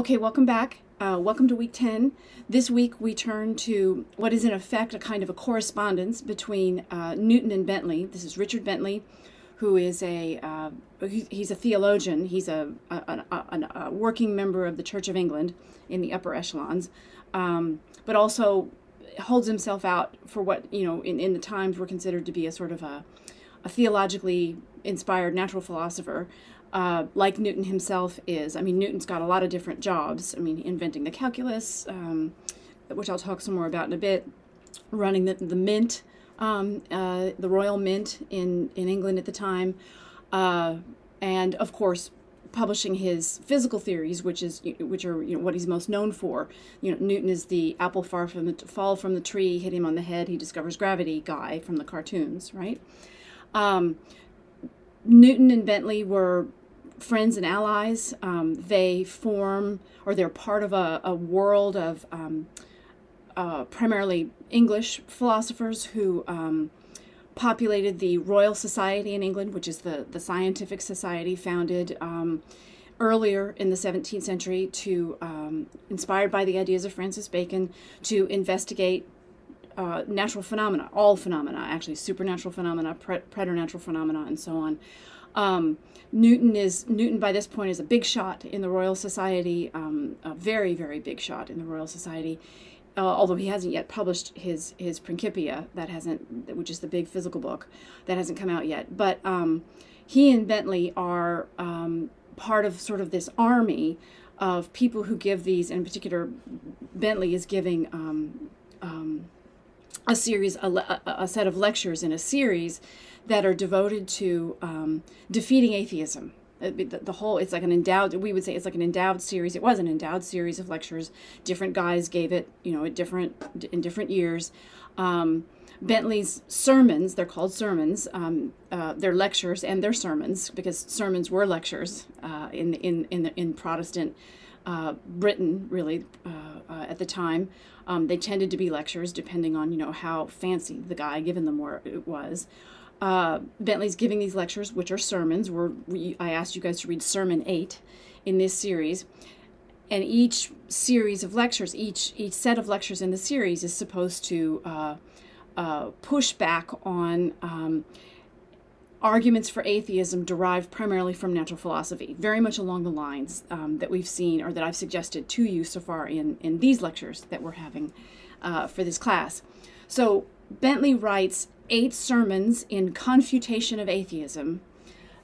Okay, welcome back. Uh, welcome to week 10. This week we turn to what is in effect a kind of a correspondence between uh, Newton and Bentley. This is Richard Bentley, who is a uh, he's a theologian. He's a, a, a, a, working member of the Church of England in the upper echelons, um, but also holds himself out for what you know in, in the times were considered to be a sort of a, a theologically inspired natural philosopher uh, like Newton himself is. I mean, Newton's got a lot of different jobs. I mean, inventing the calculus, um, which I'll talk some more about in a bit, running the, the mint, um, uh, the Royal Mint in, in England at the time, uh, and of course, publishing his physical theories, which is which are you know what he's most known for. You know, Newton is the apple far from the fall from the tree, hit him on the head, he discovers gravity guy from the cartoons, right? Um, Newton and Bentley were friends and allies. Um, they form or they're part of a, a world of um, uh, primarily English philosophers who um, populated the Royal Society in England, which is the, the scientific society founded um, earlier in the 17th century to um, inspired by the ideas of Francis Bacon to investigate uh, natural phenomena, all phenomena, actually supernatural phenomena, pre- preternatural phenomena, and so on. Um, Newton is Newton by this point is a big shot in the Royal Society, um, a very very big shot in the Royal Society. Uh, although he hasn't yet published his his Principia, that hasn't, which is the big physical book, that hasn't come out yet. But um, he and Bentley are um, part of sort of this army of people who give these. In particular, Bentley is giving um, um, a series, a, a, a set of lectures in a series that are devoted to um, defeating atheism. Uh, the, the, whole, it's like an endowed, we would say it's like an endowed series. It was an endowed series of lectures. Different guys gave it, you know, at different, in different years. Um, Bentley's sermons, they're called sermons, um, uh, they're lectures and they're sermons because sermons were lectures uh, in, in, in, the, in Protestant uh, Britain, really, uh, uh, at the time. Um, they tended to be lectures depending on, you know, how fancy the guy given them were, it was uh, Bentley's giving these lectures, which are sermons. We're, we, I asked you guys to read Sermon 8 in this series. And each series of lectures, each, each set of lectures in the series is supposed to uh, uh, push back on um, arguments for atheism derived primarily from natural philosophy, very much along the lines um, that we've seen or that I've suggested to you so far in, in these lectures that we're having uh, for this class. So Bentley writes eight sermons in Confutation of Atheism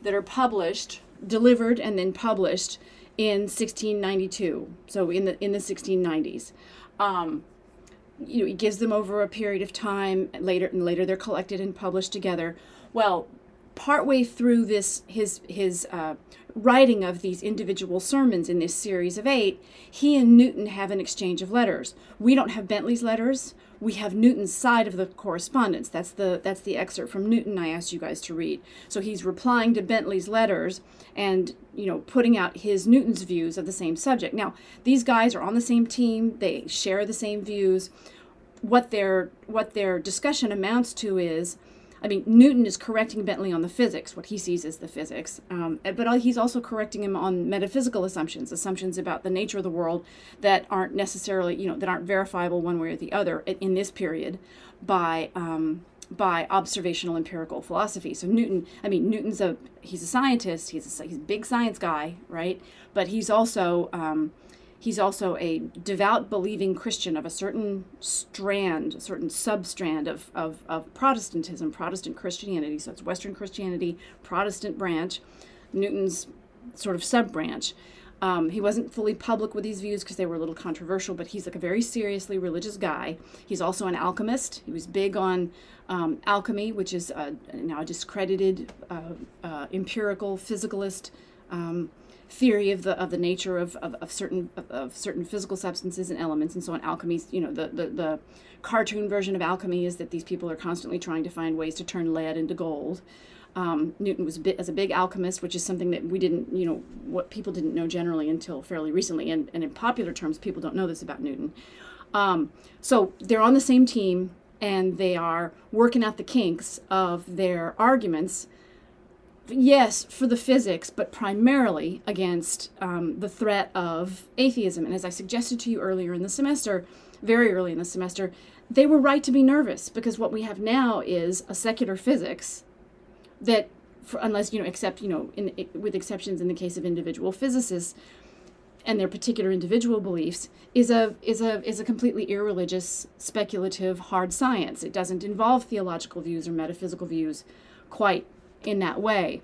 that are published, delivered, and then published in 1692. So in the in the 1690s. Um, you know, he gives them over a period of time. Later and later, they're collected and published together. Well, partway through this his his uh, writing of these individual sermons in this series of eight, he and Newton have an exchange of letters. We don't have Bentley's letters we have Newton's side of the correspondence. That's the that's the excerpt from Newton I asked you guys to read. So he's replying to Bentley's letters and you know putting out his Newton's views of the same subject. Now these guys are on the same team. They share the same views. What their what their discussion amounts to is I mean, Newton is correcting Bentley on the physics, what he sees as the physics, um, but he's also correcting him on metaphysical assumptions, assumptions about the nature of the world that aren't necessarily, you know, that aren't verifiable one way or the other in this period by um, by observational empirical philosophy. So Newton, I mean, Newton's a he's a scientist, he's a, he's a big science guy, right? But he's also um, He's also a devout, believing Christian of a certain strand, a certain substrand of, of, of Protestantism, Protestant Christianity. So it's Western Christianity, Protestant branch, Newton's sort of sub branch. Um, he wasn't fully public with these views because they were a little controversial, but he's like a very seriously religious guy. He's also an alchemist. He was big on um, alchemy, which is now a discredited uh, uh, empirical physicalist um, theory of the of the nature of, of, of certain of, of, certain physical substances and elements and so on. Alchemy you know the, the the cartoon version of alchemy is that these people are constantly trying to find ways to turn lead into gold. Um, newton was a bit as a big alchemist which is something that we didn't you know what people didn't know generally until fairly recently. And, and in popular terms people don't know this about newton. Um, so they're on the same team and they are working out the kinks of their arguments yes, for the physics, but primarily against um, the threat of atheism. And as I suggested to you earlier in the semester, very early in the semester, they were right to be nervous because what we have now is a secular physics that, for, unless you know, except you know, in, with exceptions in the case of individual physicists and their particular individual beliefs, is a is a is a completely irreligious, speculative, hard science. It doesn't involve theological views or metaphysical views, quite in that way.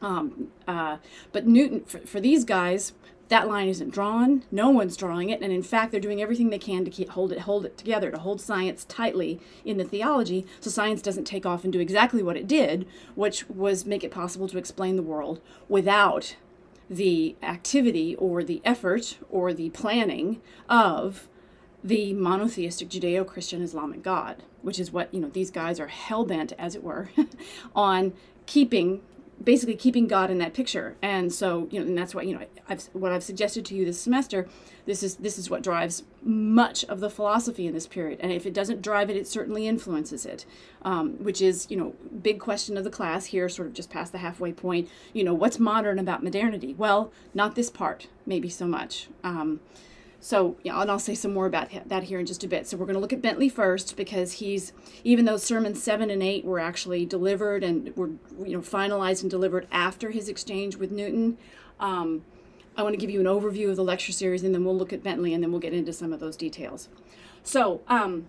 Um, uh, but Newton, for, for these guys, that line isn't drawn. No one's drawing it, and in fact, they're doing everything they can to keep hold it hold it together, to hold science tightly in the theology, so science doesn't take off and do exactly what it did, which was make it possible to explain the world without the activity or the effort or the planning of the monotheistic Judeo-Christian Islamic God, which is what you know these guys are hell bent, as it were, on keeping basically keeping God in that picture. And so, you know, and that's what, you know, I've, what I've suggested to you this semester, this is, this is what drives much of the philosophy in this period. And if it doesn't drive it, it certainly influences it, um, which is, you know, big question of the class here, sort of just past the halfway point, you know, what's modern about modernity? Well, not this part, maybe so much. Um, so, yeah, and I'll say some more about that here in just a bit. So we're going to look at Bentley first because he's, even though sermons seven and eight were actually delivered and were, you know, finalized and delivered after his exchange with Newton, um, I want to give you an overview of the lecture series and then we'll look at Bentley and then we'll get into some of those details. So, um,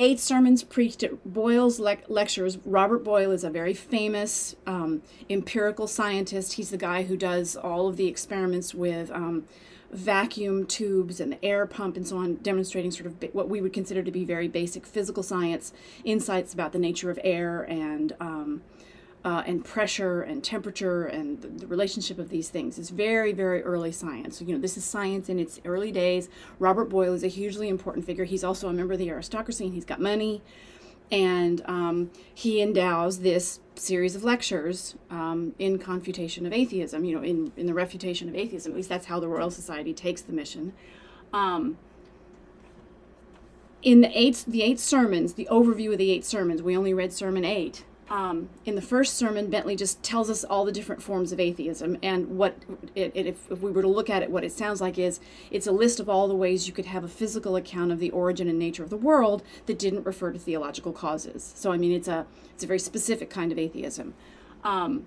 eight sermons preached at Boyle's le lectures. Robert Boyle is a very famous um, empirical scientist. He's the guy who does all of the experiments with um, vacuum tubes and the air pump and so on, demonstrating sort of what we would consider to be very basic physical science insights about the nature of air and um, uh, and pressure and temperature and the, the, relationship of these things. It's very, very early science. So, you know, this is science in its early days. Robert Boyle is a hugely important figure. He's also a member of the aristocracy and he's got money and um, he endows this series of lectures um, in confutation of atheism, you know, in, in the refutation of atheism. At least that's how the Royal Society takes the mission. Um, in the eight, the eight sermons, the overview of the eight sermons, we only read sermon eight. Um, in the first sermon, Bentley just tells us all the different forms of atheism. And what, it, it, if, if we were to look at it, what it sounds like is it's a list of all the ways you could have a physical account of the origin and nature of the world that didn't refer to theological causes. So, I mean, it's a, it's a very specific kind of atheism. Um,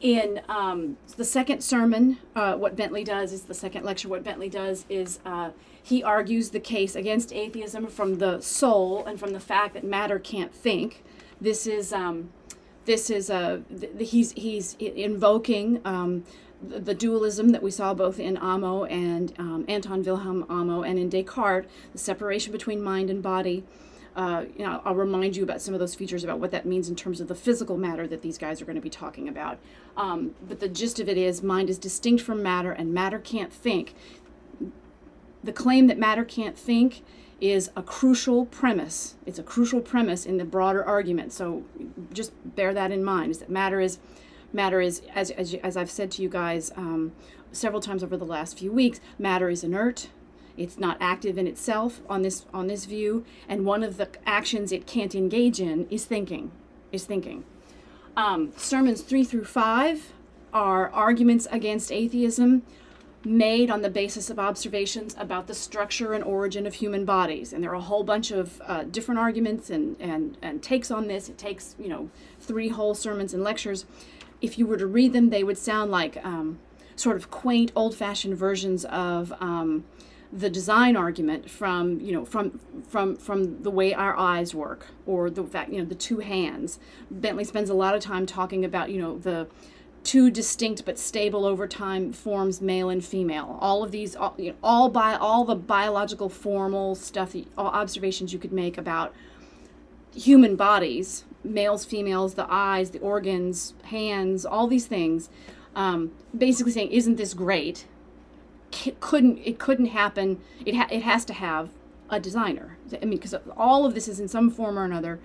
in um, the second sermon, uh, what Bentley does is the second lecture, what Bentley does is uh, he argues the case against atheism from the soul and from the fact that matter can't think. This is um, this is a he's he's invoking um, the, dualism that we saw both in Amo and um, Anton Wilhelm Amo and in Descartes, the separation between mind and body. Uh, you know, I'll remind you about some of those features about what that means in terms of the physical matter that these guys are going to be talking about. Um, but the gist of it is mind is distinct from matter and matter can't think. The claim that matter can't think is a crucial premise. It's a crucial premise in the broader argument. So just bear that in mind. Is that matter is matter is as as, as I've said to you guys um, several times over the last few weeks. Matter is inert. It's not active in itself on this on this view, and one of the actions it can't engage in is thinking. Is thinking. Um, sermons three through five are arguments against atheism made on the basis of observations about the structure and origin of human bodies. And there are a whole bunch of uh, different arguments and, and, and takes on this. It takes, you know, three whole sermons and lectures. If you were to read them, they would sound like um, sort of quaint, old-fashioned versions of um, the design argument from, you know, from, from, from the way our eyes work or the fact, you know, the two hands. Bentley spends a lot of time talking about, you know, the two distinct but stable over time forms, male and female. All of these, all, you know, all by all the biological formal stuff, all observations you could make about human bodies, males, females, the eyes, the organs, hands, all these things. Um, basically saying, isn't this great? It couldn't it couldn't happen. It ha- it has to have a designer. I mean, because all of this is in some form or another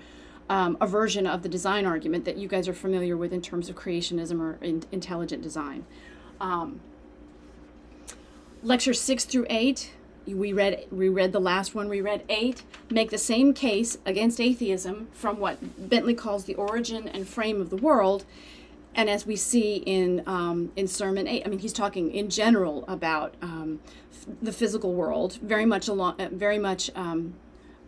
um, a version of the design argument that you guys are familiar with in terms of creationism or in, intelligent design. Um, lectures six through eight we read we read the last one we read eight make the same case against atheism from what bentley calls the origin and frame of the world and as we see in um, in sermon eight i mean he's talking in general about um, the physical world very much along very much um,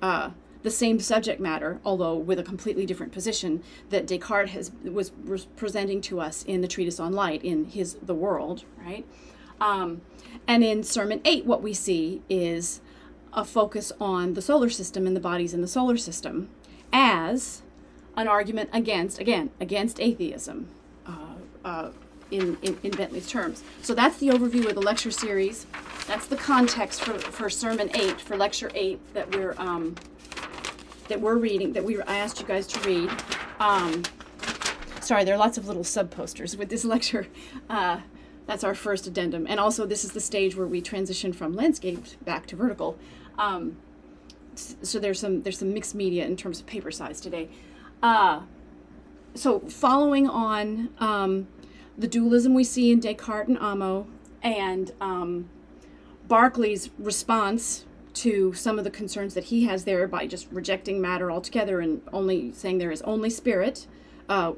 uh, the same subject matter although with a completely different position that descartes has was, presenting to us in the treatise on light in his the world right um, and in Sermon 8, what we see is a focus on the solar system and the bodies in the solar system as an argument against, again, against atheism uh, uh, in, in, in, Bentley's terms. So that's the overview of the lecture series. That's the context for, for Sermon 8, for Lecture 8 that we're, um, that we're reading, that we I asked you guys to read. Um, sorry, there are lots of little sub posters with this lecture. Uh, that's our first addendum. And also, this is the stage where we transition from landscape back to vertical. Um, so there's some there's some mixed media in terms of paper size today. Uh, so following on um, the dualism we see in Descartes and Amo, and um, Berkeley's response to some of the concerns that he has there by just rejecting matter altogether and only saying there is only spirit uh,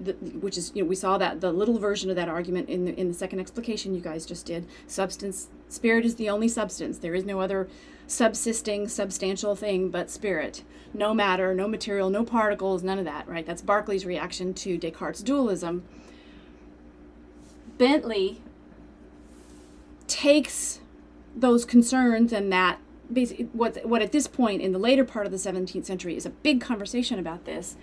the, which is you know we saw that the little version of that argument in the in the second explication you guys just did. Substance, spirit is the only substance. There is no other subsisting substantial thing but spirit. No matter, no material, no particles, none of that. Right? That's Berkeley's reaction to Descartes' dualism. Bentley takes those concerns and that what what at this point in the later part of the 17th century is a big conversation about this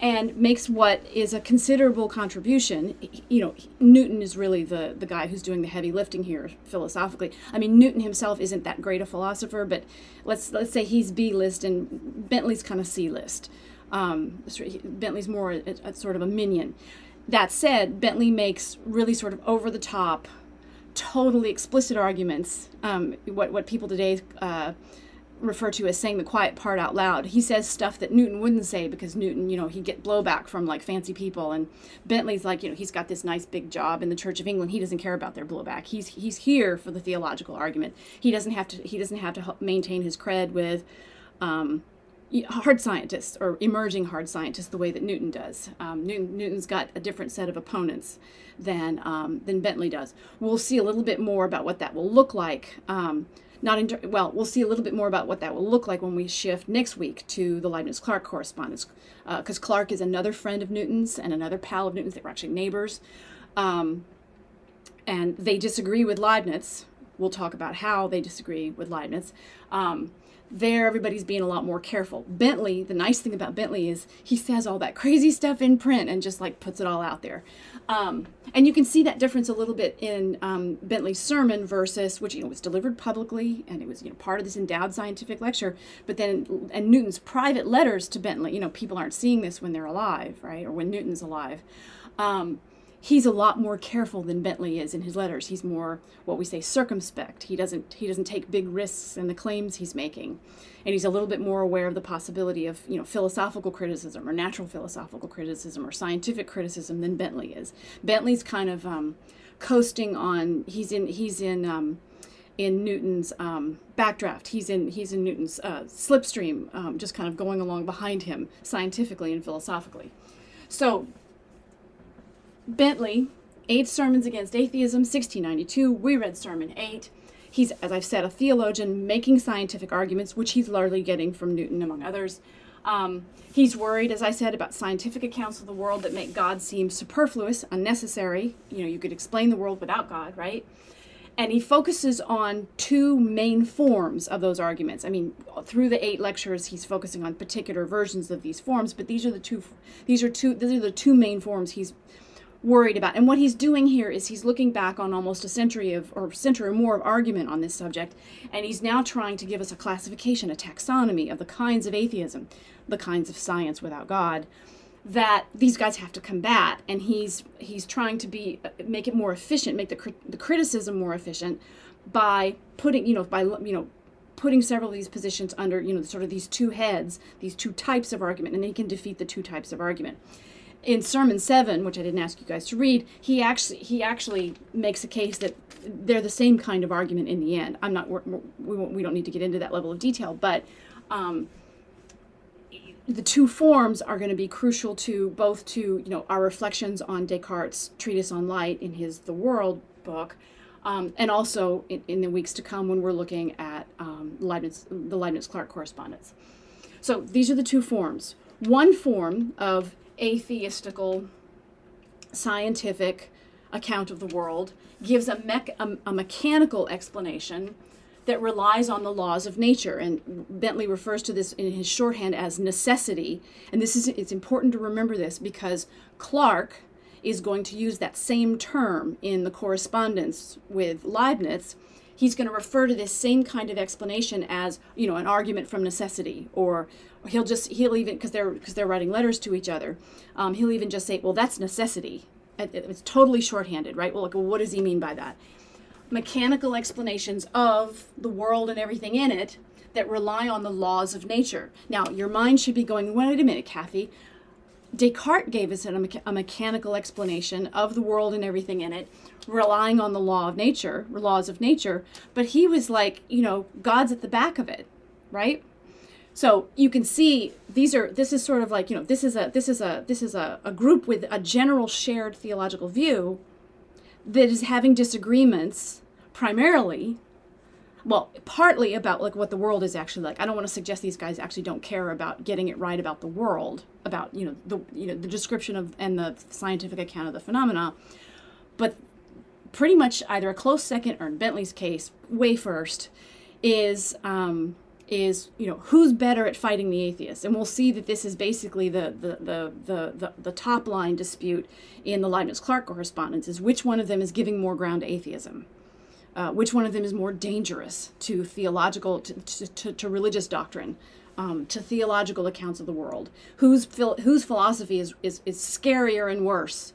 and makes what is a considerable contribution. You know, Newton is really the, the guy who's doing the heavy lifting here philosophically. I mean, Newton himself isn't that great a philosopher, but let's let's say he's B list and Bentley's kind of C list. Um, Bentley's more a, a, sort of a minion. That said, Bentley makes really sort of over the top, totally explicit arguments. Um, what what people today. Uh, refer to as saying the quiet part out loud. He says stuff that Newton wouldn't say because Newton, you know, he'd get blowback from like fancy people. And Bentley's like, you know, he's got this nice big job in the Church of England. He doesn't care about their blowback. He's he's here for the theological argument. He doesn't have to he doesn't have to maintain his cred with um, hard scientists or emerging hard scientists the way that Newton does. Um, Newton, Newton's got a different set of opponents than um, than Bentley does. We'll see a little bit more about what that will look like. Um, not in, well, we'll see a little bit more about what that will look like when we shift next week to the Leibniz-Clarke correspondence, because uh, Clarke is another friend of Newton's and another pal of Newton's. They were actually neighbors, um, and they disagree with Leibniz. We'll talk about how they disagree with Leibniz. There everybody's being a lot more careful. Bentley, the nice thing about Bentley is he says all that crazy stuff in print and just like puts it all out there. Um, and you can see that difference a little bit in um, Bentley's sermon versus, which you know was delivered publicly and it was you know part of this endowed scientific lecture. But then and Newton's private letters to Bentley, you know, people aren't seeing this when they're alive, right, or when Newton's alive. Um, he's a lot more careful than Bentley is in his letters. He's more what we say circumspect. He doesn't he doesn't take big risks in the claims he's making. And he's a little bit more aware of the possibility of, you know, philosophical criticism or natural philosophical criticism or scientific criticism than Bentley is. Bentley's kind of um, coasting on he's in he's in um, in Newton's um, backdraft. He's in he's in Newton's uh, slipstream, um, just kind of going along behind him scientifically and philosophically. So Bentley, Eight Sermons Against Atheism, 1692. We read Sermon 8. He's, as I've said, a theologian making scientific arguments, which he's largely getting from Newton, among others. Um, he's worried, as I said, about scientific accounts of the world that make God seem superfluous, unnecessary. You know, you could explain the world without God, right? And he focuses on two main forms of those arguments. I mean, through the eight lectures, he's focusing on particular versions of these forms, but these are the two. These are two. These are the two main forms he's worried about. And what he's doing here is he's looking back on almost a century of, or century or more of argument on this subject, and he's now trying to give us a classification, a taxonomy of the kinds of atheism, the kinds of science without God, that these guys have to combat. And he's he's trying to be make it more efficient, make the the criticism more efficient by putting you know by you know putting several of these positions under you know sort of these two heads, these two types of argument, and then he can defeat the two types of argument in Sermon Seven, which I didn't ask you guys to read, he actually he actually makes a case that they're the same kind of argument in the end. I'm not we're, we we don't need to get into that level of detail, but um, the two forms are going to be crucial to both to you know our reflections on Descartes' treatise on light in his The World book, um, and also in, in, the weeks to come when we're looking at um, Leibniz, the leibniz clarke correspondence. So these are the two forms. One form of atheistical scientific account of the world gives a, mech- a, a mechanical explanation that relies on the laws of nature. And Bentley refers to this in his shorthand as necessity. And this is it's important to remember this because Clarke is going to use that same term in the correspondence with Leibniz. He's going to refer to this same kind of explanation as, you know, an argument from necessity, or he'll just he'll even because they're because they're writing letters to each other. Um, he'll even just say, well, that's necessity. It's totally shorthanded, right? Well, like, well, what does he mean by that? mechanical explanations of the world and everything in it that rely on the laws of nature. Now, your mind should be going, wait a minute, Kathy. Descartes gave us a, a mechanical explanation of the world and everything in it, relying on the law of nature, laws of nature, but he was like, you know, God's at the back of it, right? So you can see these are this is sort of like, you know, this is a this is a this is a, a group with a general shared theological view that is having disagreements primarily well partly about like what the world is actually like. I don't want to suggest these guys actually don't care about getting it right about the world about you know the you know the description of and the scientific account of the phenomena. But pretty much either a close second or in bentley's case way first is um, is you know who's better at fighting the atheists and we'll see that this is basically the the the the, the, the top line dispute in the leibniz-clarke correspondence is which one of them is giving more ground to atheism? Uh, which one of them is more dangerous to theological to, to, to religious doctrine um, to theological accounts of the world? Whose whose philosophy is, is is scarier and worse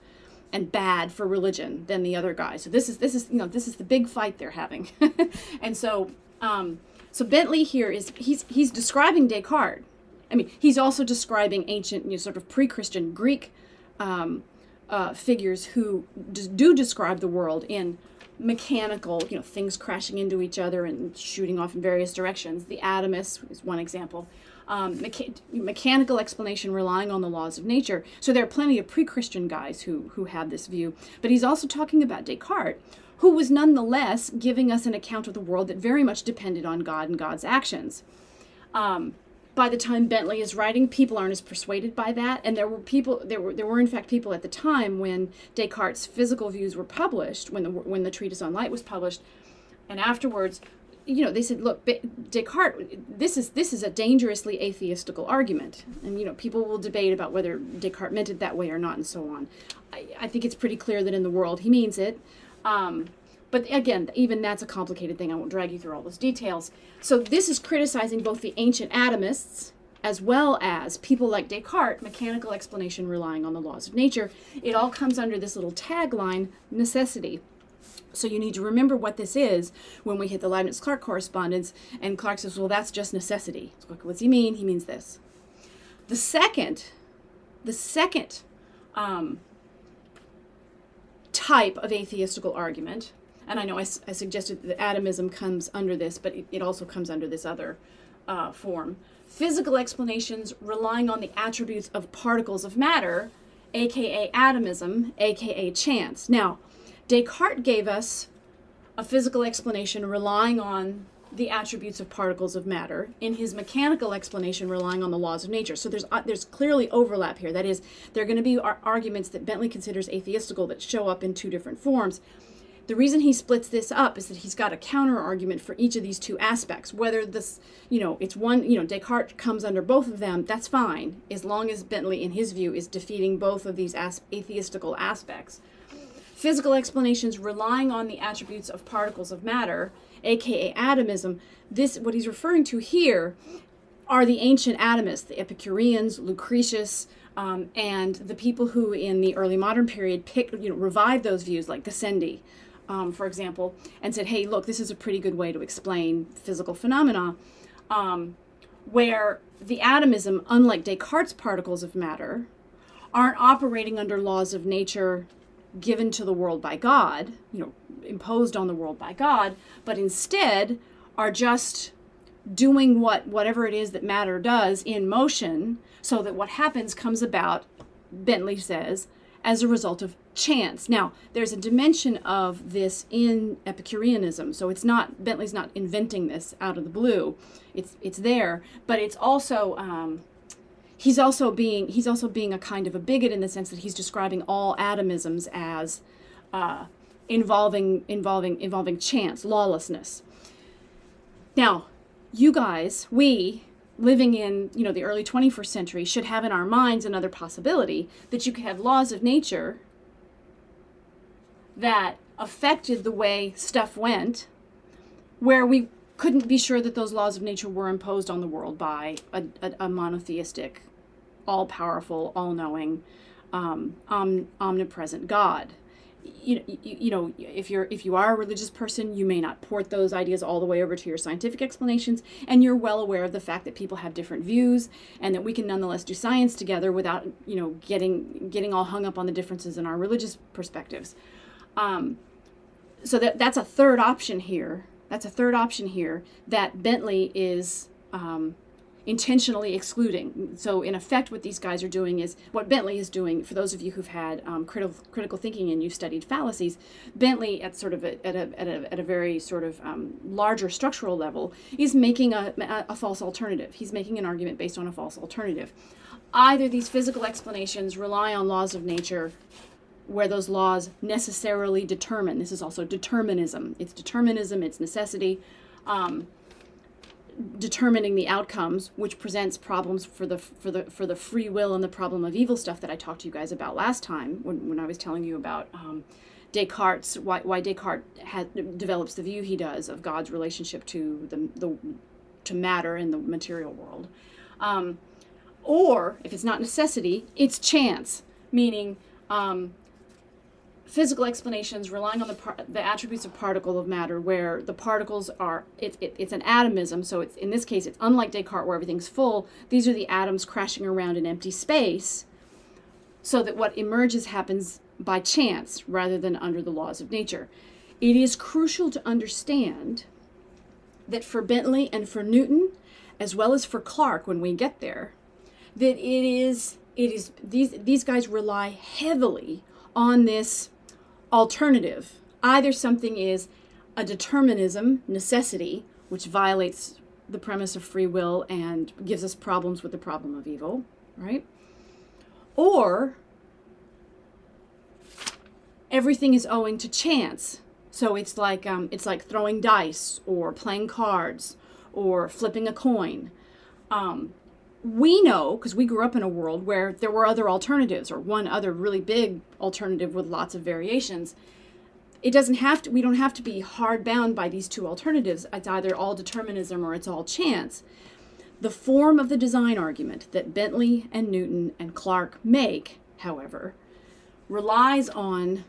and bad for religion than the other guy? So this is this is you know this is the big fight they're having. And so um, so Bentley here is he's he's describing Descartes. I mean, he's also describing ancient, you know, sort of pre-Christian Greek um, uh, figures who do describe the world in mechanical, you know, things crashing into each other and shooting off in various directions. The atomists is one example. Um, mecha- mechanical explanation relying on the laws of nature. So there are plenty of pre-Christian guys who who have this view. But he's also talking about Descartes, who was nonetheless giving us an account of the world that very much depended on God and God's actions. Um, by the time Bentley is writing, people aren't as persuaded by that, and there were people there were there were in fact people at the time when Descartes' physical views were published, when the when the treatise on light was published, and afterwards, you know, they said, look, Descartes, this is this is a dangerously atheistical argument, and you know, people will debate about whether Descartes meant it that way or not, and so on. I, I think it's pretty clear that in the world he means it. Um, but again, even that's a complicated thing. I won't drag you through all those details. So this is criticizing both the ancient atomists as well as people like Descartes, mechanical explanation relying on the laws of nature. It all comes under this little tagline, necessity. So you need to remember what this is when we hit the Leibniz-Clarke correspondence, and Clarke says, well, that's just necessity. So what does he mean? He means this. The second, the second um, type of atheistical argument, and I know I, I suggested that atomism comes under this, but it, it also comes under this other uh, form. Physical explanations relying on the attributes of particles of matter, aka atomism, aka chance. Now, Descartes gave us a physical explanation relying on the attributes of particles of matter in his mechanical explanation relying on the laws of nature. So there's uh, there's clearly overlap here. That is, there are going to be ar- arguments that Bentley considers atheistical that show up in two different forms. The reason he splits this up is that he's got a counter argument for each of these two aspects. Whether this, you know, it's one, you know, Descartes comes under both of them, that's fine, as long as Bentley, in his view, is defeating both of these as- atheistical aspects. Physical explanations relying on the attributes of particles of matter aka atomism, this what he's referring to here are the ancient atomists, the Epicureans, Lucretius, um, and the people who in the early modern period picked, you know, revived those views, like Gassendi, um, for example, and said, hey, look, this is a pretty good way to explain physical phenomena, um, where the atomism, unlike Descartes' particles of matter, aren't operating under laws of nature given to the world by God, you know, imposed on the world by God, but instead are just doing what whatever it is that matter does in motion so that what happens comes about bentley says as a result of chance. Now there's a dimension of this in epicureanism so it's not bentley's not inventing this out of the blue. It's it's there but it's also um, he's also being he's also being a kind of a bigot in the sense that he's describing all atomisms as uh, involving involving involving chance lawlessness. Now you guys, we living in, you know, the early 21st century should have in our minds another possibility that you could have laws of nature that affected the way stuff went where we couldn't be sure that those laws of nature were imposed on the world by a, a, a monotheistic, all powerful, all knowing, um, om, omnipresent God. You, you, you know if you're if you are a religious person you may not port those ideas all the way over to your scientific explanations and you're well aware of the fact that people have different views and that we can nonetheless do science together without you know getting getting all hung up on the differences in our religious perspectives. Um, so that that's a third option here that's a third option here that bentley is um, intentionally excluding. So, in effect, what these guys are doing is what Bentley is doing. For those of you who've had um, critical critical thinking and you've studied fallacies, Bentley, at sort of a, at, a, at, a, at a very sort of um, larger structural level, is making a, a false alternative. He's making an argument based on a false alternative. Either these physical explanations rely on laws of nature where those laws necessarily determine. This is also determinism. It's determinism, it's necessity. Um, determining the outcomes, which presents problems for the for the for the free will and the problem of evil stuff that I talked to you guys about last time when, when I was telling you about um, Descartes why, why Descartes had, develops the view he does of God's relationship to the, the to matter in the material world, um, or if it's not necessity, it's chance, meaning um, physical explanations relying on the par- the attributes of particle of matter where the particles are it, it, it's an atomism so it's in this case it's unlike descartes where everything's full these are the atoms crashing around in empty space so that what emerges happens by chance rather than under the laws of nature. It is crucial to understand that for bentley and for newton as well as for Clarke when we get there that it is it is these these guys rely heavily on this alternative. Either something is a determinism, necessity, which violates the premise of free will and gives us problems with the problem of evil, right? Or everything is owing to chance. So it's like um, it's like throwing dice or playing cards or flipping a coin. Um, we know because we grew up in a world where there were other alternatives or one other really big alternative with lots of variations. It doesn't have to we don't have to be hard bound by these two alternatives. It's either all determinism or it's all chance. The form of the design argument that bentley and newton and clarke make however relies on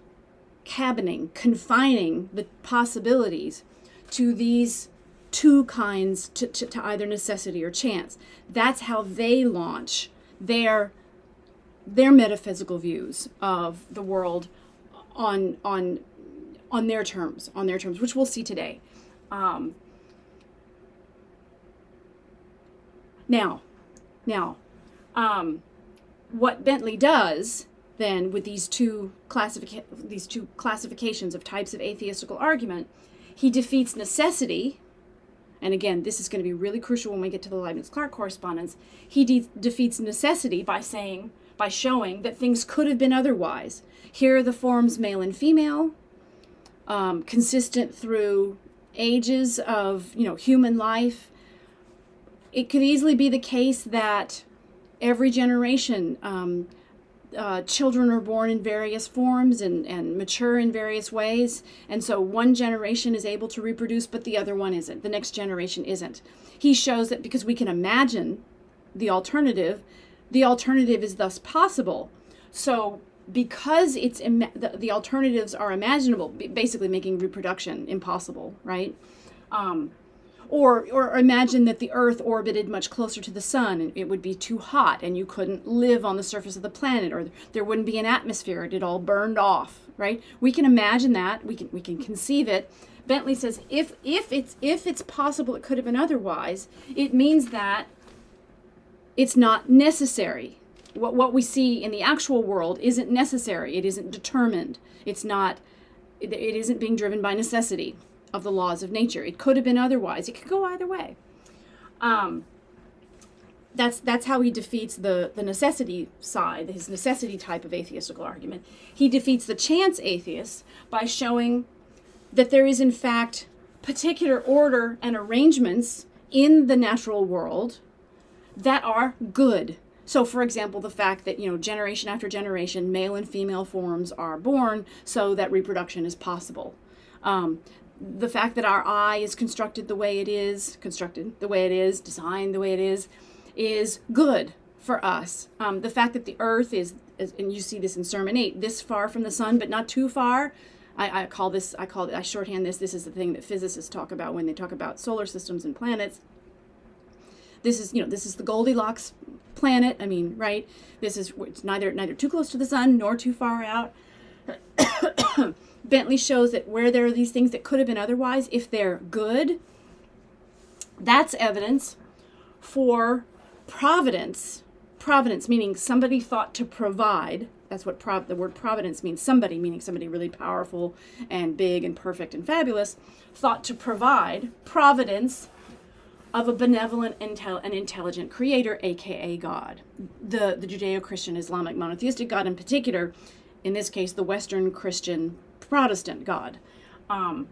cabining confining the possibilities to these two kinds to, to, to either necessity or chance. That's how they launch their their metaphysical views of the world on on on their terms, on their terms, which we'll see today. Um, now, now, um, what Bentley does then with these two classifica- these two classifications of types of atheistical argument, he defeats necessity and again, this is going to be really crucial when we get to the Leibniz Clarke correspondence, he de- defeats necessity by saying, by showing that things could have been otherwise. Here are the forms male and female, um, consistent through ages of you know human life. It could easily be the case that every generation um, uh, children are born in various forms and, and mature in various ways. And so one generation is able to reproduce, but the other one isn't. The next generation isn't. He shows that because we can imagine the alternative, the alternative is thus possible. So because it's the, the alternatives are imaginable, basically making reproduction impossible, right? Um, or or imagine that the earth orbited much closer to the sun and it would be too hot and you couldn't live on the surface of the planet or there wouldn't be an atmosphere. It all burned off right? We can imagine that. We can we can conceive it. Bentley says if if it's if it's possible it could have been otherwise it means that it's not necessary. What what we see in the actual world isn't necessary. It isn't determined. It's not it, it isn't being driven by necessity of the laws of nature. It could have been otherwise. It could go either way. Um, that's that's how he defeats the the necessity side, his necessity type of atheistical argument. He defeats the chance atheist by showing that there is in fact particular order and arrangements in the natural world that are good. So, for example, the fact that you know generation after generation, male and female forms are born so that reproduction is possible. Um, the fact that our eye is constructed the way it is, constructed the way it is, designed the way it is, is good for us. Um, the fact that the earth is, is, and you see this in Sermon 8, this far from the sun, but not too far. I, I call this, I call it, I shorthand this, this is the thing that physicists talk about when they talk about solar systems and planets. This is, you know, this is the Goldilocks planet. I mean, right? This is, it's neither, neither too close to the sun nor too far out. Bentley shows that where there are these things that could have been otherwise, if they're good, that's evidence for providence. Providence meaning somebody thought to provide. That's what prov- the word providence means. Somebody, meaning somebody really powerful and big and perfect and fabulous, thought to provide providence of a benevolent intel- and intelligent creator, aka God. The, the Judeo Christian Islamic monotheistic God, in particular, in this case, the Western Christian Protestant God. Um,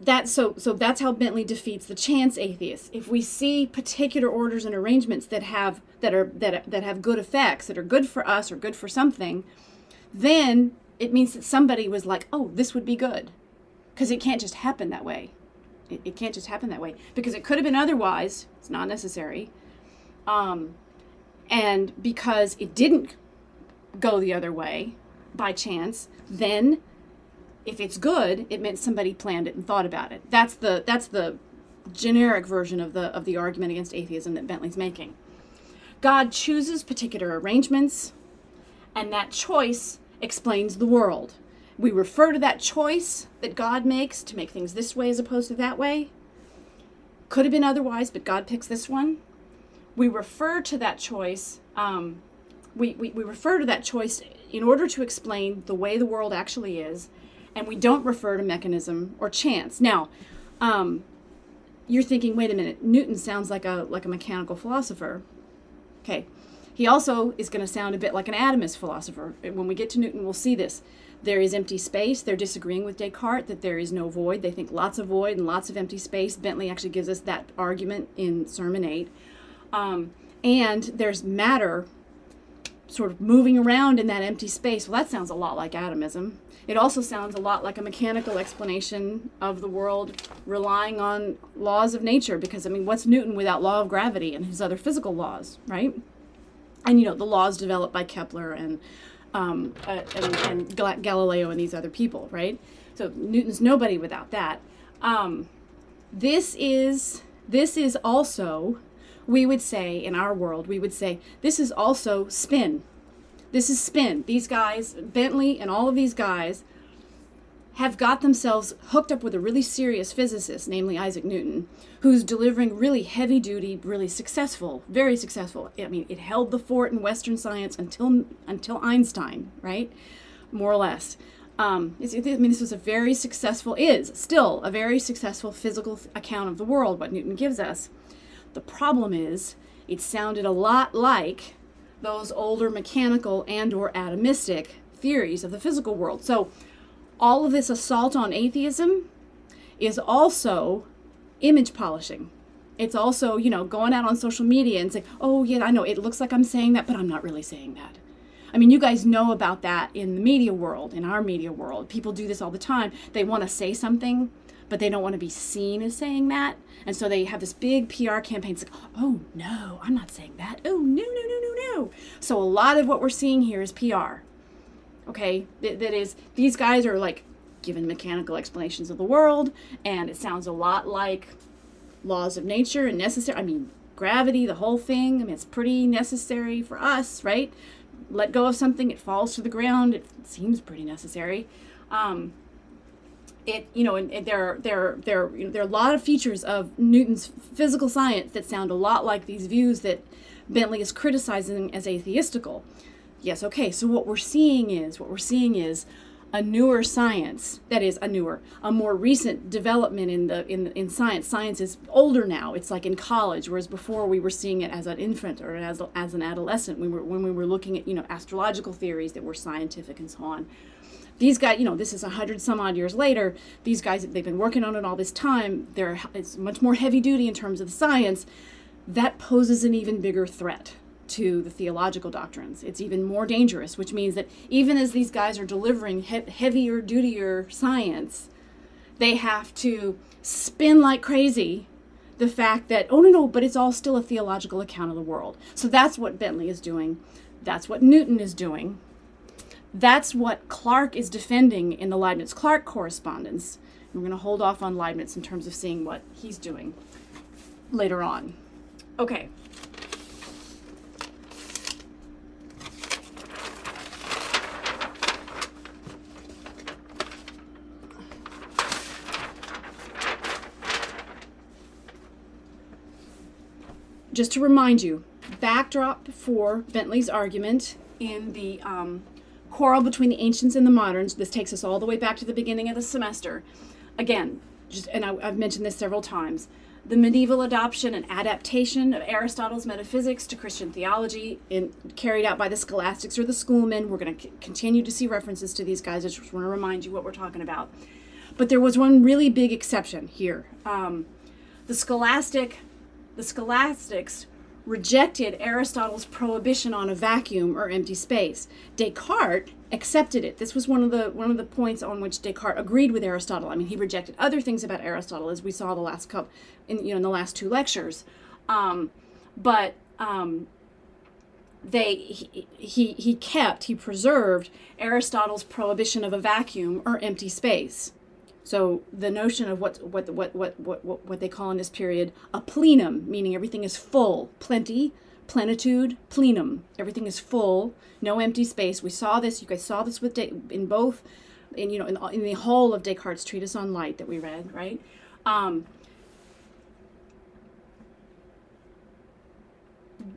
that so so that's how Bentley defeats the chance atheist. If we see particular orders and arrangements that have that are that that have good effects, that are good for us or good for something, then it means that somebody was like, "Oh, this would be good," because it can't just happen that way. It, it, can't just happen that way because it could have been otherwise. It's not necessary, um, and because it didn't go the other way, by chance, then if it's good, it meant somebody planned it and thought about it. That's the that's the generic version of the of the argument against atheism that Bentley's making. God chooses particular arrangements, and that choice explains the world. We refer to that choice that God makes to make things this way as opposed to that way. Could have been otherwise, but God picks this one. We refer to that choice. Um, we, we, we refer to that choice in order to explain the way the world actually is, and we don't refer to mechanism or chance. Now, um, you're thinking, wait a minute, Newton sounds like a like a mechanical philosopher. Okay, he also is going to sound a bit like an atomist philosopher. When we get to Newton, we'll see this. There is empty space. They're disagreeing with Descartes that there is no void. They think lots of void and lots of empty space. Bentley actually gives us that argument in Sermon 8. Um, and there's matter sort of moving around in that empty space. Well, that sounds a lot like atomism. It also sounds a lot like a mechanical explanation of the world relying on laws of nature because, I mean, what's Newton without law of gravity and his other physical laws, right? And, you know, the laws developed by Kepler and, um, uh, and, and, Galileo and these other people, right? So Newton's nobody without that. Um, this is this is also we would say in our world, we would say this is also spin. This is spin. These guys, Bentley and all of these guys, have got themselves hooked up with a really serious physicist, namely Isaac Newton, who's delivering really heavy duty, really successful, very successful. I mean, it held the fort in Western science until until Einstein, right? More or less. Um, I mean, this was a very successful, is still a very successful physical account of the world, what Newton gives us. The problem is it sounded a lot like those older mechanical and or atomistic theories of the physical world. So all of this assault on atheism is also image polishing. It's also, you know, going out on social media and saying, oh, yeah, I know it looks like I'm saying that, but I'm not really saying that. I mean, you guys know about that in the media world, in our media world. People do this all the time. They want to say something but they don't want to be seen as saying that. And so they have this big PR campaign. It's like, oh no, I'm not saying that. Oh no, no, no, no, no. So a lot of what we're seeing here is PR. Okay, that, is, these guys are like given mechanical explanations of the world, and it sounds a lot like laws of nature and necessary. I mean, gravity, the whole thing. I mean, it's pretty necessary for us, right? Let go of something, it falls to the ground. It seems pretty necessary. Um, it, you know, and, and there, there, there, you know, there are a lot of features of Newton's physical science that sound a lot like these views that Bentley is criticizing as atheistical. Yes, okay. So what we're seeing is what we're seeing is a newer science that is a newer a more recent development in the in in science science is older now it's like in college whereas before we were seeing it as an infant or as, as an adolescent we were when we were looking at you know astrological theories that were scientific and so on these guys you know this is a hundred some odd years later these guys they've been working on it all this time they're it's much more heavy duty in terms of the science that poses an even bigger threat to the theological doctrines. It's even more dangerous, which means that even as these guys are delivering he- heavier, dutier science, they have to spin like crazy the fact that, oh, no, no, but it's all still a theological account of the world. So that's what Bentley is doing. That's what Newton is doing. That's what Clarke is defending in the Leibniz Clarke correspondence. We're going to hold off on Leibniz in terms of seeing what he's doing later on. Okay. just to remind you, backdrop for Bentley's argument in the um, quarrel between the ancients and the moderns. This takes us all the way back to the beginning of the semester. Again, just and I, I've mentioned this several times. The medieval adoption and adaptation of Aristotle's metaphysics to Christian theology, in, carried out by the scholastics or the schoolmen. We're going to continue to see references to these guys. I just want to remind you what we're talking about. But there was one really big exception here. Um, the scholastic the scholastics rejected Aristotle's prohibition on a vacuum or empty space. Descartes accepted it. This was one of the one of the points on which Descartes agreed with Aristotle. I mean, he rejected other things about Aristotle, as we saw the last couple, in you know, in the last two lectures. Um, but um, they he, he he kept he preserved Aristotle's prohibition of a vacuum or empty space. So the notion of what what what what what what they call in this period a plenum, meaning everything is full, plenty, plenitude, plenum. Everything is full, no empty space. We saw this. You guys saw this with De- in both, in you know in, in the whole of Descartes' treatise on light that we read, right? Um,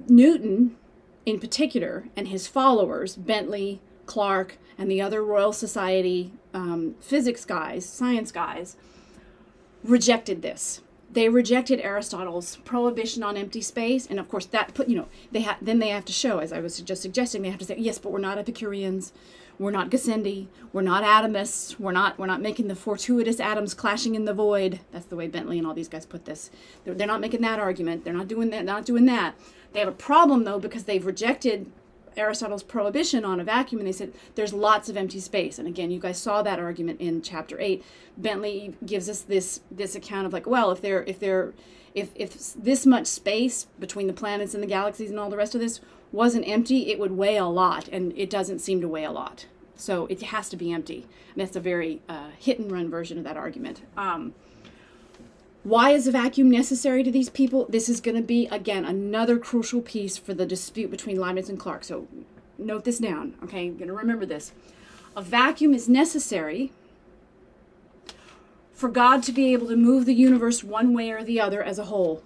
Newton, in particular, and his followers, Bentley, Clarke, and the other Royal Society um, physics guys, science guys, rejected this. They rejected Aristotle's prohibition on empty space, and of course that put you know they had then they have to show, as I was just suggesting, they have to say yes, but we're not Epicureans, we're not Gassendi, we're not atomists, we're not we're not making the fortuitous atoms clashing in the void. That's the way Bentley and all these guys put this. They're, they're not making that argument. They're not doing that. Not doing that. They have a problem though because they've rejected Aristotle's prohibition on a vacuum, and they said there's lots of empty space. And again, you guys saw that argument in chapter eight. Bentley gives us this this account of like, well, if there if there if if this much space between the planets and the galaxies and all the rest of this wasn't empty, it would weigh a lot, and it doesn't seem to weigh a lot. So it has to be empty. And that's a very uh, hit and run version of that argument. Um, why is a vacuum necessary to these people? This is going to be, again, another crucial piece for the dispute between Leibniz and Clarke. So note this down, okay? I'm going to remember this. A vacuum is necessary for God to be able to move the universe one way or the other as a whole.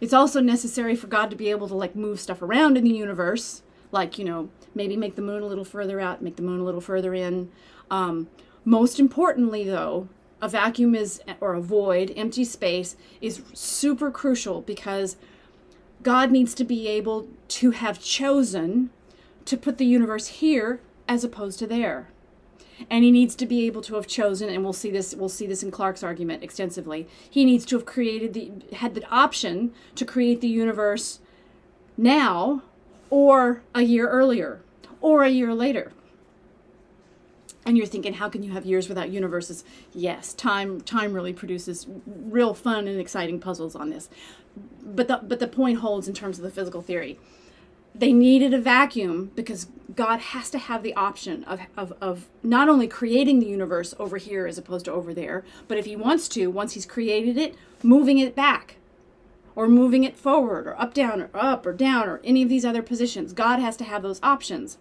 It's also necessary for God to be able to like move stuff around in the universe, like, you know, maybe make the moon a little further out, make the moon a little further in. Um, most importantly, though, a vacuum is, or a void, empty space, is super crucial because God needs to be able to have chosen to put the universe here as opposed to there. And he needs to be able to have chosen, and we'll see this, we'll see this in Clarke's argument extensively. He needs to have created the, had the option to create the universe now or a year earlier or a year later and you're thinking how can you have years without universes yes time time really produces real fun and exciting puzzles on this but the but the point holds in terms of the physical theory they needed a vacuum because God has to have the option of, of, of not only creating the universe over here as opposed to over there, but if he wants to, once he's created it, moving it back or moving it forward or up, down, or up or down or any of these other positions. God has to have those options.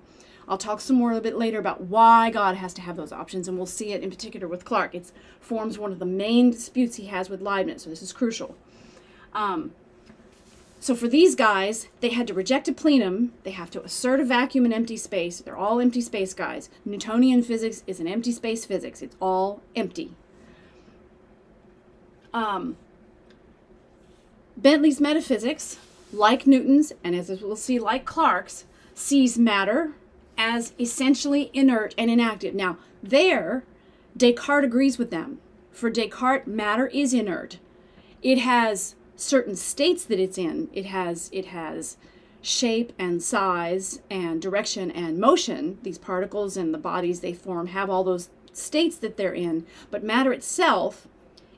I'll talk some more a bit later about why God has to have those options, and we'll see it in particular with Clarke. It forms one of the main disputes he has with Leibniz, so this is crucial. Um, so for these guys, they had to reject a plenum. They have to assert a vacuum and empty space. They're all empty space guys. Newtonian physics is an empty space physics. It's all empty. Um, Bentley's metaphysics, like Newton's, and as we'll see, like Clarke's, sees matter as essentially inert and inactive. Now, there, Descartes agrees with them. For Descartes, matter is inert. It has certain states that it's in. It has it has shape and size and direction and motion. These particles and the bodies they form have all those states that they're in, but matter itself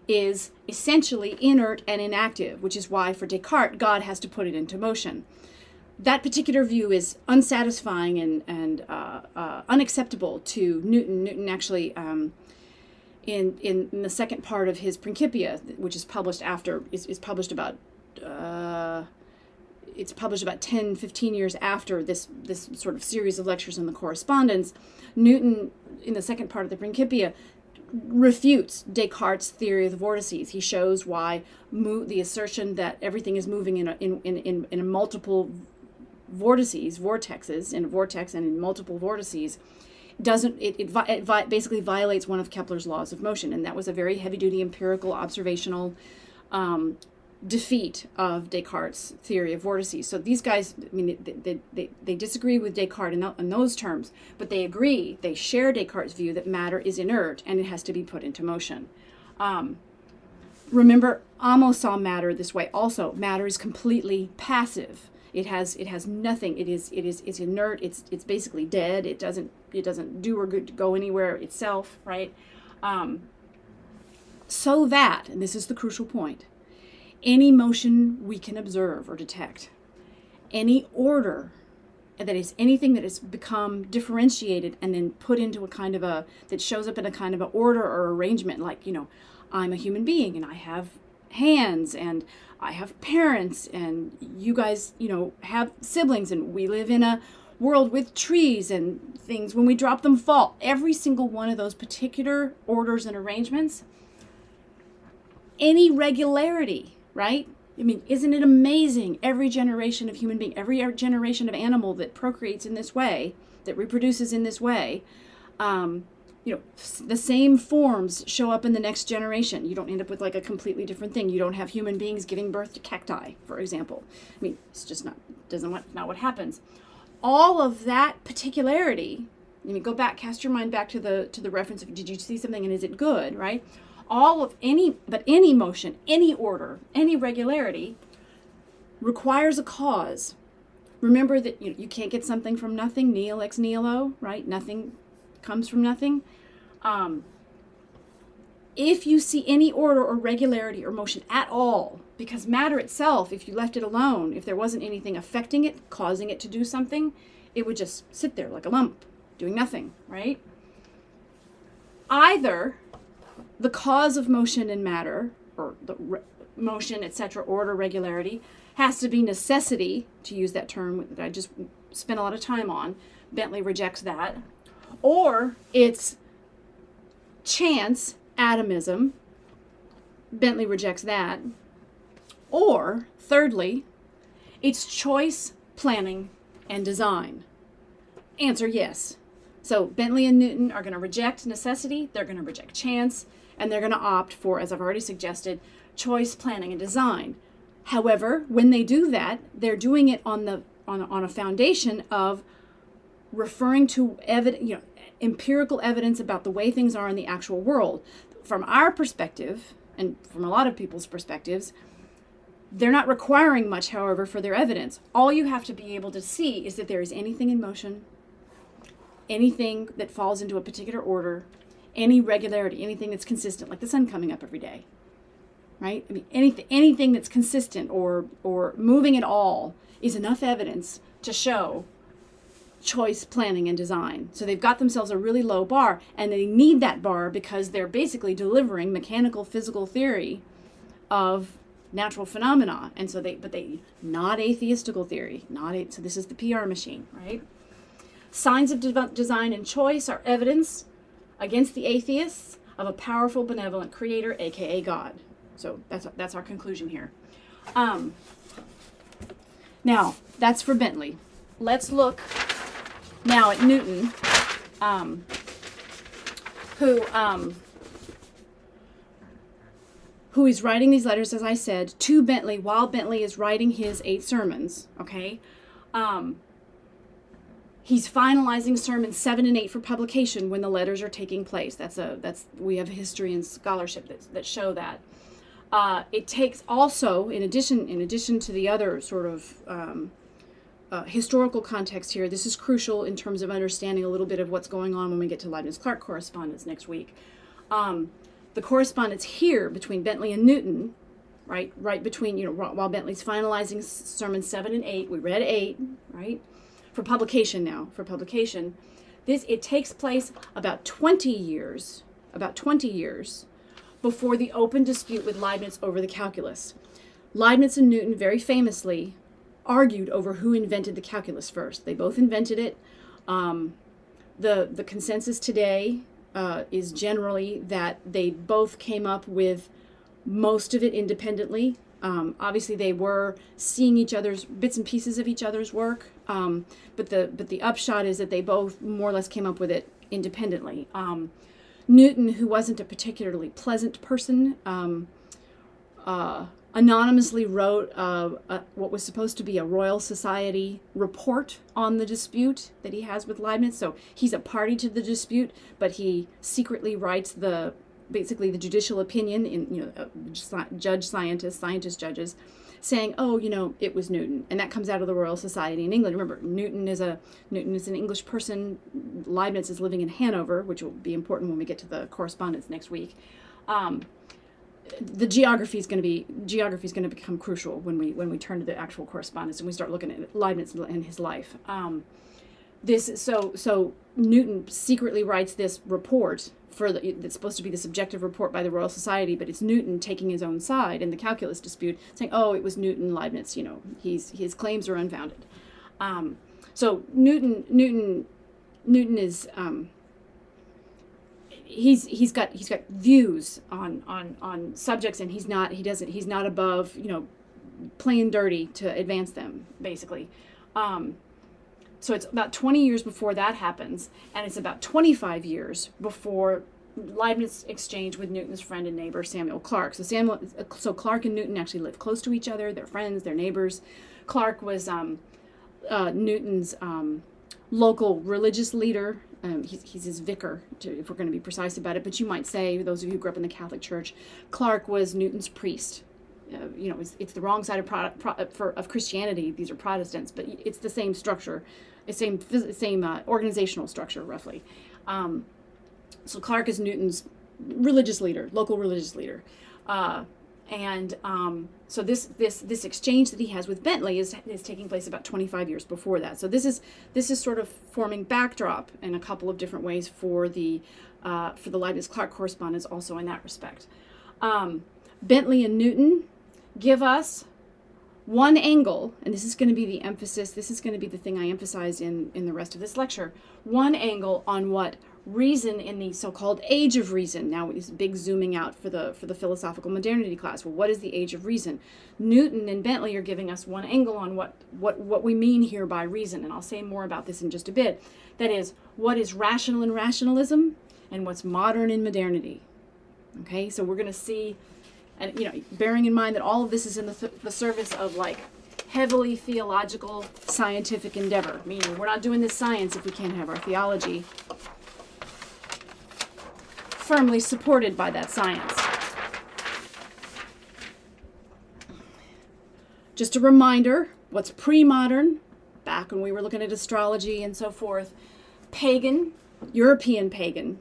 is essentially inert and inactive, which is why for Descartes God has to put it into motion. That particular view is unsatisfying and, and uh, uh, unacceptable to Newton. Newton actually um, in, in, in the second part of his Principia, which is published after, is, is published about, uh, it's published about 10, 15 years after this, this sort of series of lectures in the correspondence. Newton, in the second part of the Principia, refutes Descartes' theory of the vortices. He shows why the assertion that everything is moving in a, in, in, in a multiple vortices, vortexes, in a vortex and in multiple vortices, doesn't it, it, it vi- basically violates one of Kepler's laws of motion, and that was a very heavy-duty empirical observational um, defeat of Descartes' theory of vortices. So these guys, I mean, they, they, they, they disagree with Descartes in, in, those terms, but they agree, they share Descartes' view that matter is inert and it has to be put into motion. Um, remember, Amo saw matter this way also. Matter is completely passive. It has it has nothing. It is it is it's inert. It's it's basically dead. It doesn't it doesn't do or go anywhere itself, right? Um, so that, and this is the crucial point, any motion we can observe or detect, any order that is anything that has become differentiated and then put into a kind of a that shows up in a kind of an order or arrangement like you know i'm a human being and i have hands and I have parents and you guys, you know, have siblings and we live in a world with trees and things when we drop them fall. Every single one of those particular orders and arrangements, any regularity, right? I mean, isn't it amazing? Every generation of human being, every generation of animal that procreates in this way, that reproduces in this way, um, you know the same forms show up in the next generation. You don't end up with like a completely different thing. You don't have human beings giving birth to cacti for example. I mean it's just not doesn't what not what happens. All of that particularity I mean, go back cast your mind back to the to the reference of did you see something and is it good right? All of any but any motion any order any regularity requires a cause. Remember that you, know, you can't get something from nothing nihil ex nihilo right? Nothing comes from nothing. Um, if you see any order or regularity or motion at all, because matter itself, if you left it alone, if there wasn't anything affecting it, causing it to do something, it would just sit there like a lump, doing nothing, right? Either the cause of motion in matter, or the motion, etc., order, regularity, has to be necessity, to use that term that I just spent a lot of time on. Bentley rejects that or it's chance atomism. Bentley rejects that. Or, thirdly, it's choice, planning, and design. Answer yes. So Bentley and Newton are going to reject necessity, they're going to reject chance, and they're going to opt for, as I've already suggested, choice, planning, and design. However, when they do that, they're doing it on the on, on a foundation of referring to evidence, you know, empirical evidence about the way things are in the actual world. From our perspective, and from a lot of people's perspectives, they're not requiring much, however, for their evidence. All you have to be able to see is that there is anything in motion, anything that falls into a particular order, any regularity, anything that's consistent, like the sun coming up every day. Right? I mean anything anything that's consistent or or moving at all is enough evidence to show choice planning and design. So they've got themselves a really low bar and they need that bar because they're basically delivering mechanical physical theory of natural phenomena. And so they but they not atheistical theory, not a, so this is the PR machine, right? Signs of de- design and choice are evidence against the atheists of a powerful benevolent creator aka God. So that's that's our conclusion here. Um, now, that's for Bentley. Let's look now at Newton, um, who um, who is writing these letters, as I said, to Bentley while Bentley is writing his eight sermons. Okay, um, he's finalizing sermons seven and eight for publication when the letters are taking place. That's a that's we have history and scholarship that that show that. Uh, it takes also, in addition, in addition to the other sort of um, uh, historical context here, this is crucial in terms of understanding a little bit of what's going on when we get to Leibniz Clark correspondence next week. Um, the correspondence here between Bentley and Newton, right, right between you know while Bentley's finalizing sermon seven and eight, we read eight, right, for publication now for publication. This it takes place about 20 years, about 20 years before the open dispute with Leibniz over the calculus. Leibniz and Newton very famously argued over who invented the calculus first. They both invented it. Um, the the consensus today uh, is generally that they both came up with most of it independently. Um, obviously, they were seeing each other's bits and pieces of each other's work, um, but the but the upshot is that they both more or less came up with it independently. Um, Newton, who wasn't a particularly pleasant person, um, uh, anonymously wrote uh, a, what was supposed to be a Royal Society report on the dispute that he has with Leibniz. So he's a party to the dispute, but he secretly writes the basically the judicial opinion in you know uh, judge scientists, scientist judges saying, "Oh, you know, it was Newton," and that comes out of the Royal Society in England. Remember, Newton is a Newton is an English person. Leibniz is living in Hanover, which will be important when we get to the correspondence next week. Um, the geography is going to be geography is going to become crucial when we when we turn to the actual correspondence and we start looking at Leibniz and his life. Um, this so so Newton secretly writes this report for the, it's supposed to be the subjective report by the Royal Society, but it's Newton taking his own side in the calculus dispute, saying, "Oh, it was Newton, Leibniz. You know, he's his claims are unfounded." Um, so Newton, Newton, Newton is um, he's he's got he's got views on on on subjects, and he's not he doesn't he's not above you know playing dirty to advance them basically. Um, so it's about 20 years before that happens, and it's about 25 years before Leibniz exchange with Newton's friend and neighbor Samuel Clarke. So Samuel, so Clarke and Newton actually live close to each other. They're friends. They're neighbors. Clarke was um, uh, Newton's um, local religious leader. Um, he's, he's his vicar, to, if we're going to be precise about it. But you might say, those of you who grew up in the Catholic Church, Clarke was Newton's priest. Uh, you know, it's, it's, the wrong side of, pro, pro, for, of Christianity. These are Protestants, but it's the same structure the same same uh, organizational structure roughly. Um, so Clarke is Newton's religious leader, local religious leader, uh, and um, so this this this exchange that he has with Bentley is is taking place about 25 years before that. So this is this is sort of forming backdrop in a couple of different ways for the uh, for the Leibniz Clarke correspondence also in that respect. Um, Bentley and Newton give us one angle, and this is going to be the emphasis, this is going to be the thing I emphasize in, in the rest of this lecture, one angle on what reason in the so-called age of reason. Now is big zooming out for the for the philosophical modernity class. Well what is the age of reason? Newton and bentley are giving us one angle on what what what we mean here by reason and i'll say more about this in just a bit. That is what is rational in rationalism and what's modern in modernity? Okay so we're going to see and you know, bearing in mind that all of this is in the, th- the service of like heavily theological scientific endeavor, meaning we're not doing this science if we can't have our theology firmly supported by that science. Just a reminder what's pre modern, back when we were looking at astrology and so forth, pagan, European pagan,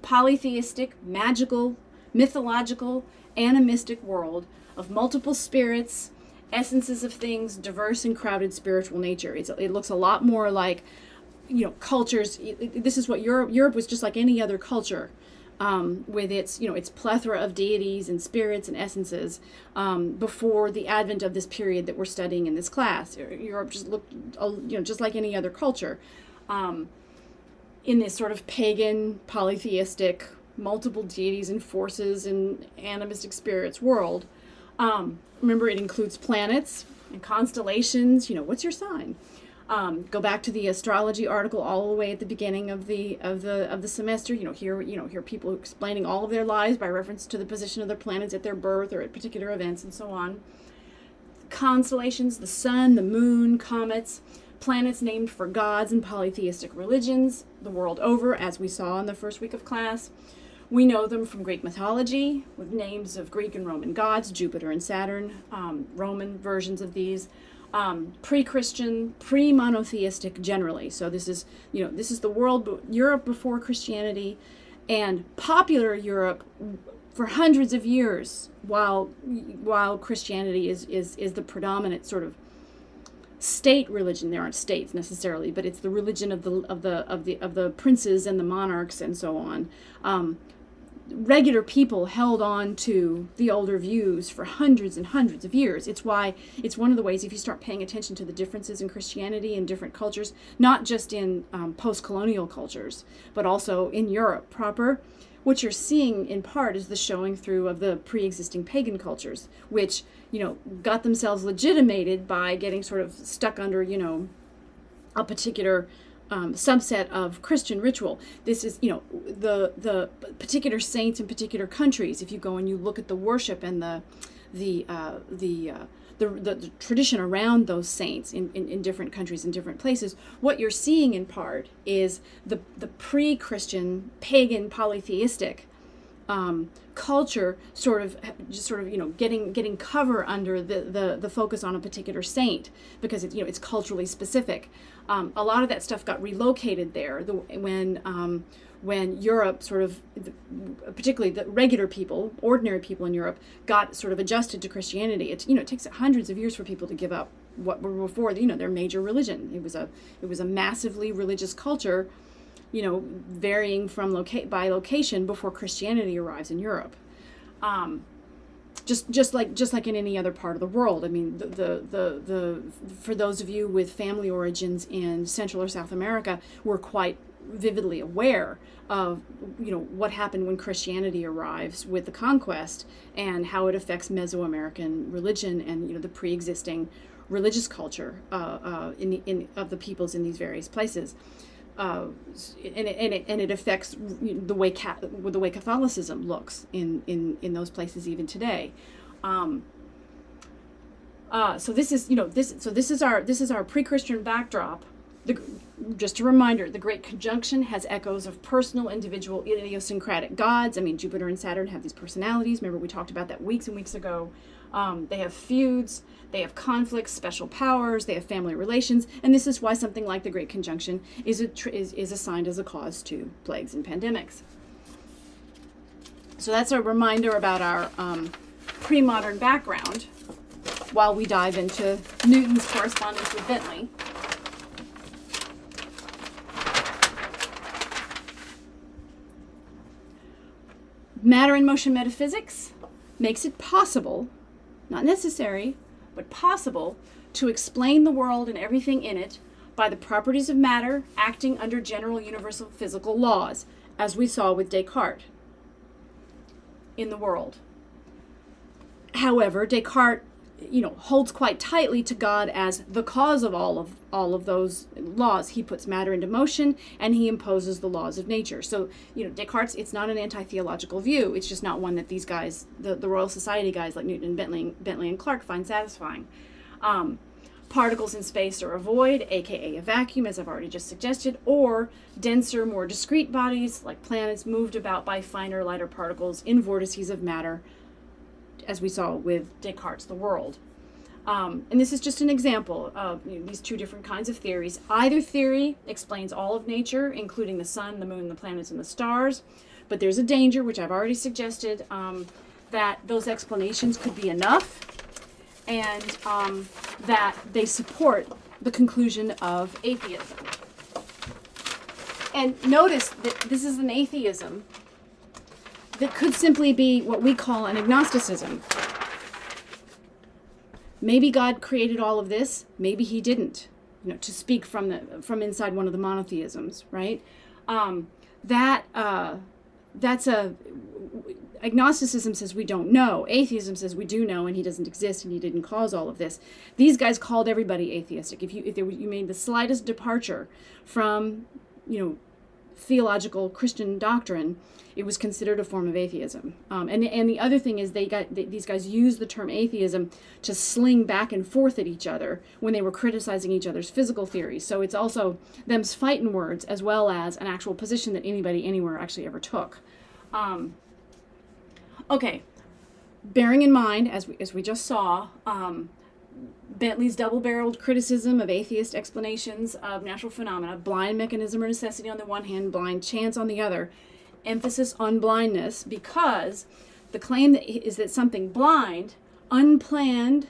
polytheistic, magical, mythological, animistic world of multiple spirits essences of things, diverse and crowded spiritual nature. It's, it looks a lot more like, you know, cultures. This is what Europe. Europe was just like any other culture um, with its you know its plethora of deities and spirits and essences um, before the advent of this period that we're studying in this class. Europe just looked you know just like any other culture um, in this sort of pagan polytheistic multiple deities and forces and animistic spirits world. Um, remember, it includes planets and constellations. You know, what's your sign? Um, go back to the astrology article all the way at the beginning of the of the of the semester. You know, here you know here people explaining all of their lives by reference to the position of their planets at their birth or at particular events and so on. Constellations, the sun, the moon, comets, planets named for gods and polytheistic religions the world over, as we saw in the first week of class. We know them from Greek mythology with names of Greek and Roman gods, Jupiter and Saturn, um, Roman versions of these um, pre-Christian, pre-monotheistic generally. So this is, you know, this is the world, Europe before Christianity, and popular Europe for hundreds of years, while while Christianity is is is the predominant sort of state religion. There aren't states necessarily, but it's the religion of the of the of the of the princes and the monarchs and so on. Um, regular people held on to the older views for hundreds and hundreds of years. It's why it's one of the ways if you start paying attention to the differences in Christianity in different cultures, not just in um, post colonial cultures, but also in Europe proper. What you're seeing in part is the showing through of the pre existing pagan cultures, which, you know, got themselves legitimated by getting sort of stuck under, you know, a particular um, subset of Christian ritual. This is, you know, the the particular saints in particular countries. If you go and you look at the worship and the the uh, the, uh, the, the, the tradition around those saints in, in, in different countries in different places, what you're seeing in part is the the pre-Christian pagan polytheistic um, culture sort of just sort of you know getting getting cover under the, the the focus on a particular saint because it's you know it's culturally specific um, a lot of that stuff got relocated there the, when um, when Europe sort of particularly the regular people ordinary people in Europe got sort of adjusted to Christianity it you know it takes hundreds of years for people to give up what were before you know their major religion it was a it was a massively religious culture you know, varying from locate by location before Christianity arrives in Europe. Um, just just like just like in any other part of the world. I mean, the, the the the for those of you with family origins in Central or South America, we're quite vividly aware of you know what happened when Christianity arrives with the conquest and how it affects Mesoamerican religion and you know the pre-existing religious culture uh, uh, in, in of the peoples in these various places and, it, and, it, and it affects the way the way Catholicism looks in, in, in those places even today. Um, uh, so this is you know this so this is our this is our pre-Christian backdrop. The, just a reminder, the Great Conjunction has echoes of personal, individual, idiosyncratic gods. I mean, Jupiter and Saturn have these personalities. Remember, we talked about that weeks and weeks ago. Um, they have feuds, they have conflicts, special powers, they have family relations, and this is why something like the Great Conjunction is, is, is assigned as a cause to plagues and pandemics. So that's a reminder about our um, pre-modern background while we dive into Newton's correspondence with Bentley. Matter and motion metaphysics makes it possible not necessary, but possible, to explain the world and everything in it by the properties of matter acting under general universal physical laws, as we saw with Descartes in the world. However, Descartes you know holds quite tightly to God as the cause of all of all of those laws. He puts matter into motion and he imposes the laws of nature. So, you know, Descartes it's not an anti-theological view. It's just not one that these guys, the, the Royal Society guys like Newton and Bentley, Bentley and Clarke, find satisfying. Um, particles in space are a void, aka a vacuum, as I've already just suggested, or denser, more discrete bodies like planets moved about by finer, lighter particles in vortices of matter as we saw with Descartes' The World. Um, and this is just an example of you know, these two different kinds of theories. Either theory explains all of nature, including the sun, the moon, the planets, and the stars. But there's a danger, which I've already suggested, um, that those explanations could be enough and um, that they support the conclusion of atheism. And notice that this is an atheism that could simply be what we call an agnosticism. Maybe God created all of this, maybe he didn't. You know, to speak from the from inside one of the monotheisms, right? Um, that uh, that's a agnosticism says we don't know. Atheism says we do know, and he doesn't exist, and he didn't cause all of this. These guys called everybody atheistic. If you if you made the slightest departure from, you know, theological Christian doctrine, it was considered a form of atheism. Um, and and the other thing is they got they, these guys used the term atheism to sling back and forth at each other when they were criticizing each other's physical theories. So it's also them's fighting words as well as an actual position that anybody anywhere actually ever took. Um, okay, bearing in mind as we as we just saw. Um, Bentley's double barreled criticism of atheist explanations of natural phenomena, blind mechanism or necessity on the one hand, blind chance on the other, emphasis on blindness because the claim is that something blind, unplanned,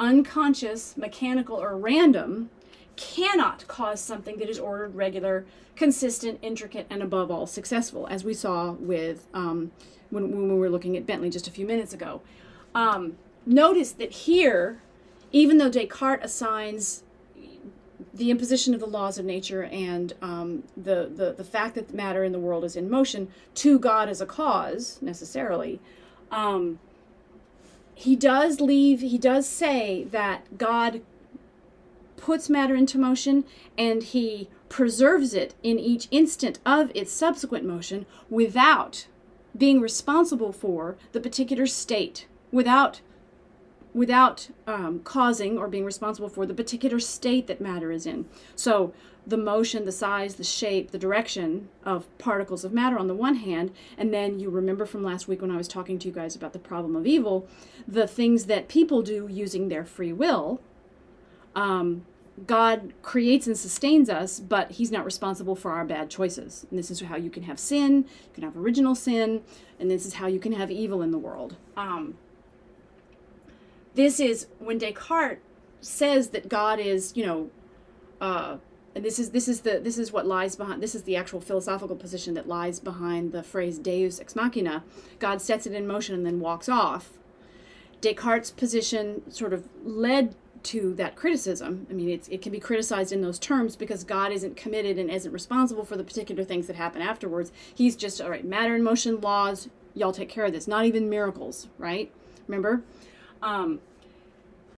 unconscious, mechanical, or random cannot cause something that is ordered, regular, consistent, intricate, and above all successful, as we saw with um, when, when we were looking at Bentley just a few minutes ago. Um, notice that here, even though Descartes assigns the imposition of the laws of nature and um, the, the, the fact that matter in the world is in motion to God as a cause, necessarily, um, he does leave, he does say that God puts matter into motion and he preserves it in each instant of its subsequent motion without being responsible for the particular state, without without um, causing or being responsible for the particular state that matter is in. So the motion, the size, the shape, the direction of particles of matter on the one hand, and then you remember from last week when I was talking to you guys about the problem of evil, the things that people do using their free will. Um, God creates and sustains us, but He's not responsible for our bad choices. And this is how you can have sin, you can have original sin, and this is how you can have evil in the world. Um, this is when Descartes says that God is, you know, uh, and this is this is the this is what lies behind this is the actual philosophical position that lies behind the phrase Deus ex machina. God sets it in motion and then walks off. Descartes' position sort of led to that criticism. I mean, it can be criticized in those terms because God isn't committed and isn't responsible for the particular things that happen afterwards. He's just, all right, matter and motion laws, y'all take care of this. Not even miracles, right? Remember? Um,